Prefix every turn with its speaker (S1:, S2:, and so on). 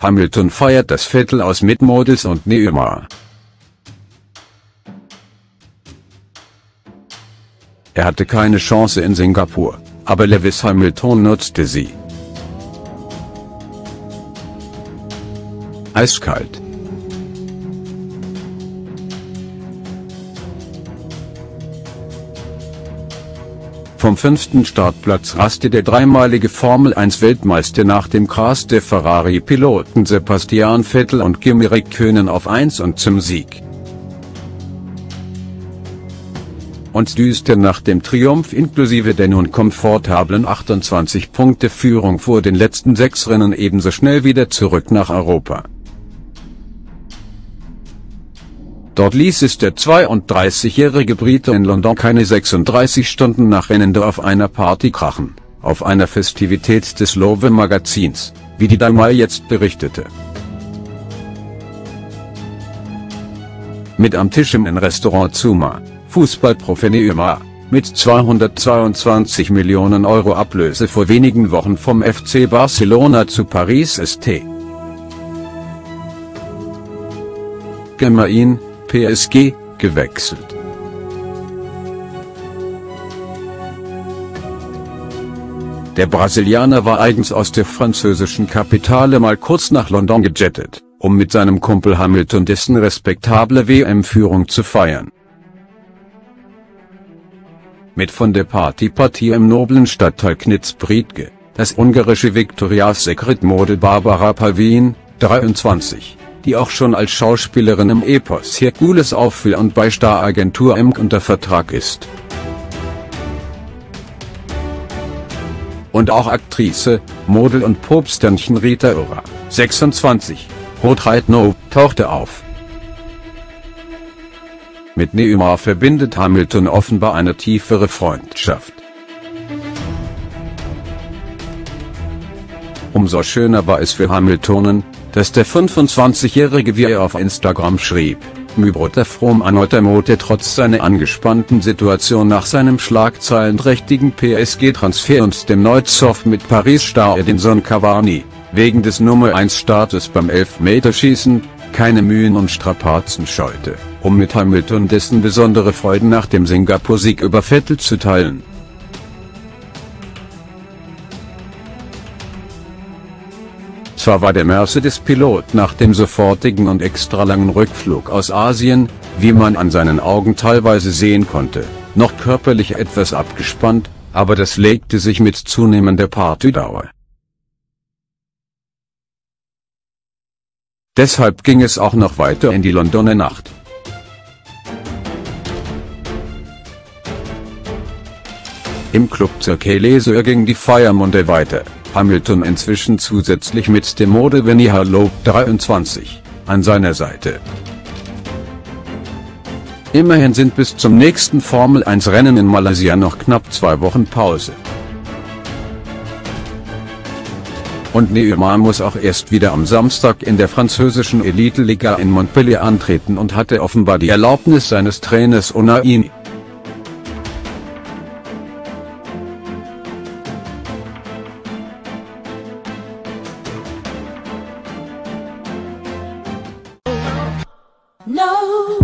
S1: Hamilton feiert das Viertel aus mit Models und Neymar. Er hatte keine Chance in Singapur, aber Lewis Hamilton nutzte sie. Eiskalt. Vom fünften Startplatz raste der dreimalige Formel-1-Weltmeister nach dem Crash der Ferrari-Piloten Sebastian Vettel und Kimi Räikkönen auf 1 und zum Sieg. Und düster nach dem Triumph inklusive der nun komfortablen 28 Punkte Führung vor den letzten sechs Rennen ebenso schnell wieder zurück nach Europa. Dort ließ es der 32-jährige Brite in London keine 36 Stunden nach Rennende auf einer Party krachen, auf einer Festivität des Lowe Magazins, wie die Damal jetzt berichtete. Mit am Tisch im Restaurant Zuma, Fußballprofi Neymar, mit 222 Millionen Euro Ablöse vor wenigen Wochen vom FC Barcelona zu Paris St. Germain, PSG, gewechselt. Der Brasilianer war eigens aus der französischen Kapitale mal kurz nach London gejettet, um mit seinem Kumpel Hamilton dessen respektable WM-Führung zu feiern. Mit von der Partypartie im noblen Stadtteil Knitz-Britge, das ungarische Victoria's Secret Model Barbara Pavin, 23 die auch schon als Schauspielerin im Epos Herkules auffiel und bei Star-Agentur M unter Vertrag ist. Und auch Aktrice, Model und Popsternchen Rita Ora, 26, Rodreitno, tauchte auf. Mit Neymar verbindet Hamilton offenbar eine tiefere Freundschaft. Umso schöner war es für Hamiltonen, dass der 25-Jährige wie er auf Instagram schrieb, Mübroter Fromm erneut Mote trotz seiner angespannten Situation nach seinem schlagzeilenträchtigen PSG-Transfer und dem Neuzorf mit Paris-Star Edinson Cavani, wegen des Nummer 1 Status beim Elfmeterschießen, keine Mühen und Strapazen scheute, um mit Hamilton dessen besondere Freuden nach dem Singapur-Sieg über Vettel zu teilen. Zwar war der Mercedes-Pilot nach dem sofortigen und extra langen Rückflug aus Asien, wie man an seinen Augen teilweise sehen konnte, noch körperlich etwas abgespannt, aber das legte sich mit zunehmender Partydauer. Deshalb ging es auch noch weiter in die Londoner Nacht. Im Club zur Leisure ging die Feiermunde weiter. Hamilton inzwischen zusätzlich mit dem Mode Vinny Harlow 23 an seiner Seite. Immerhin sind bis zum nächsten Formel 1 Rennen in Malaysia noch knapp zwei Wochen Pause. Und Neymar muss auch erst wieder am Samstag in der französischen Elite-Liga in Montpellier antreten und hatte offenbar die Erlaubnis seines Trainers Unai
S2: No.